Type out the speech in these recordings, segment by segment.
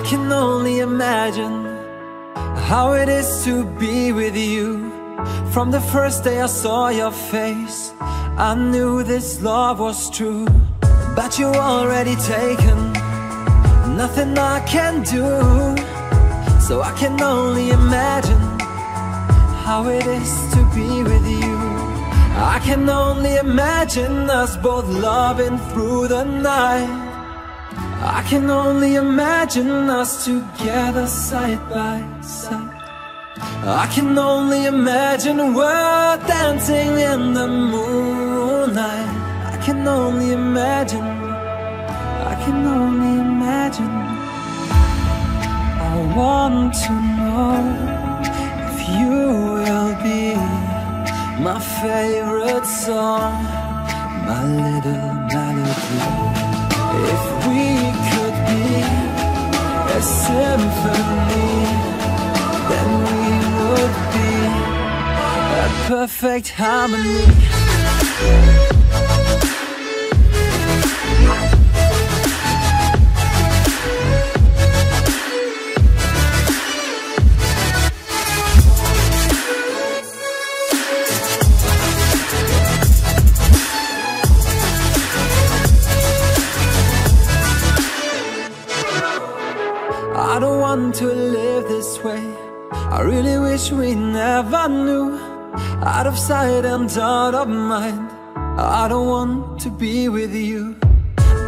I can only imagine how it is to be with you. From the first day I saw your face, I knew this love was true. But you're already taken, nothing I can do. So I can only imagine how it is to be with you. I can only imagine us both loving through the night. I can only imagine us together side by side. I can only imagine we're dancing in the moonlight. I can only imagine. I can only imagine. I want to know if you will be my favorite song, my little melody. If we could be a symphony, then we would be a perfect harmony. I really wish we never knew. Out of sight and out of mind. I don't want to be with you.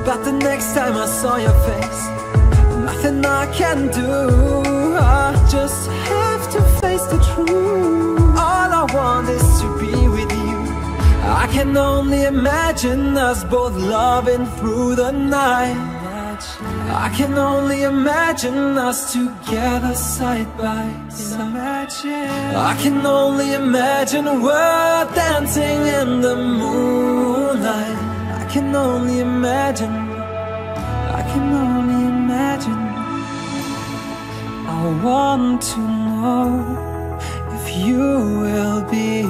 But the next time I saw your face, nothing I can do. I just have to face the truth. All I want is to be with you. I can only imagine us both loving through the night. I can only imagine us together side by side. I can only imagine we're dancing in the moonlight. I can only imagine. I can only imagine. I want to know if you will be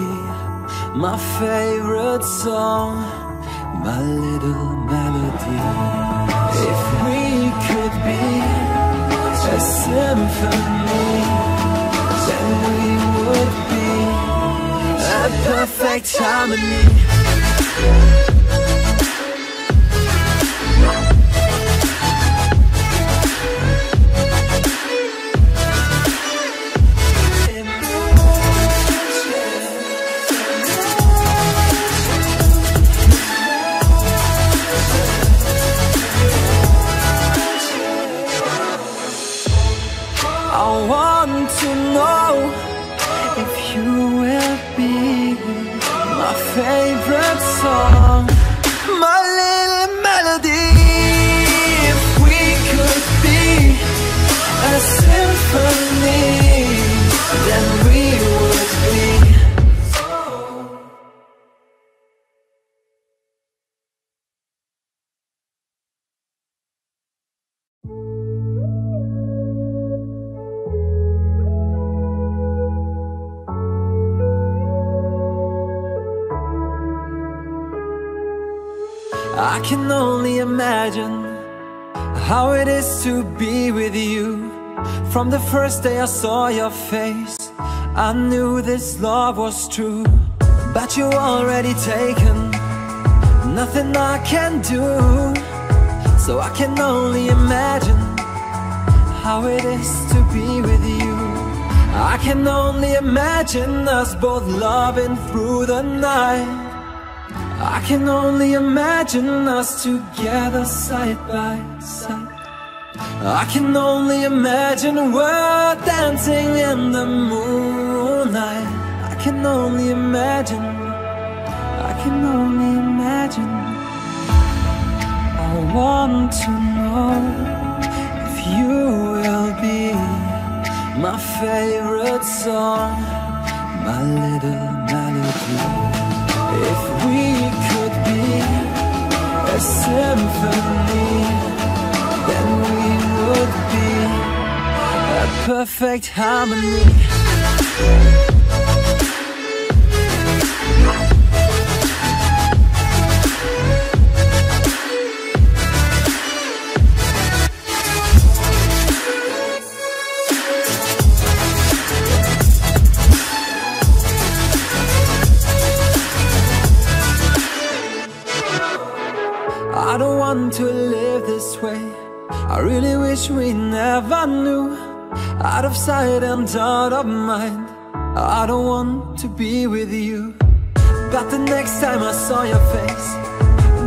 my favorite song, my little melody. If we could be a symphony, then we would be a perfect harmony. I can only imagine how it is to be with you. From the first day I saw your face, I knew this love was true. But you already taken, nothing I can do. So I can only imagine how it is to be with you. I can only imagine us both loving through the night. I can only imagine us together side by side. I can only imagine we're dancing in the moonlight. I can only imagine. I can only imagine. I want to know if you will be my favorite song, my little melody. If we symphony, then we would be a perfect harmony. To live this way. I really wish we never knew. Out of sight and out of mind. I don't want to be with you. But the next time I saw your face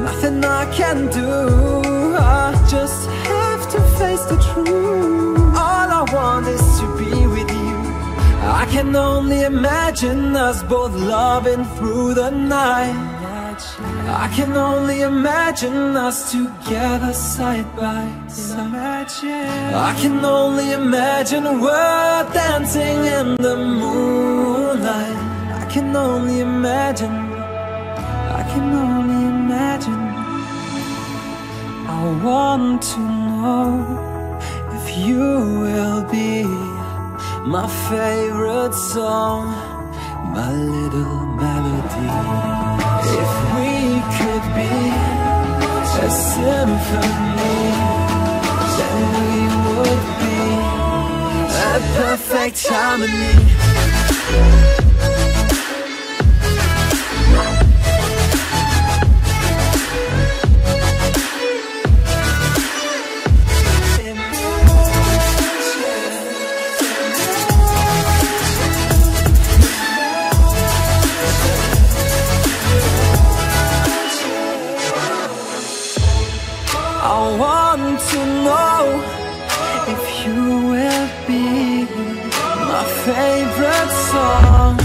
Nothing I can do. I just have to face the truth. All I want is to be with you. I can only imagine us both loving through the night I can only imagine us together side by side. I can only imagine we're dancing in the moonlight. I can only imagine I can only imagine. I want to know if you will be my favorite song My little melody. If we could be a symphony Then we would be a perfect harmony favorite song,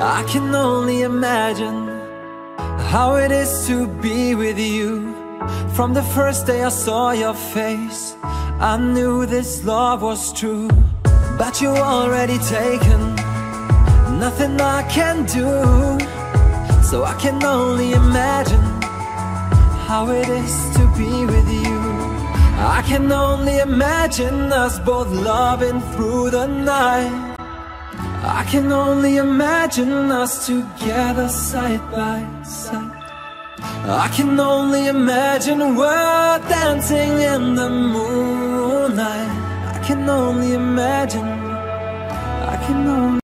I can only imagine how it is to be with you. From the first day I saw your face I knew this love was true. But you already taken Nothing I can do. So I can only imagine How it is to be with you. I can only imagine us both loving through the night I can only imagine us together side by side. I can only imagine we're dancing in the moonlight. I can only imagine. I can only